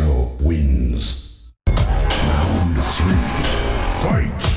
Zero wins. Round three. Fight!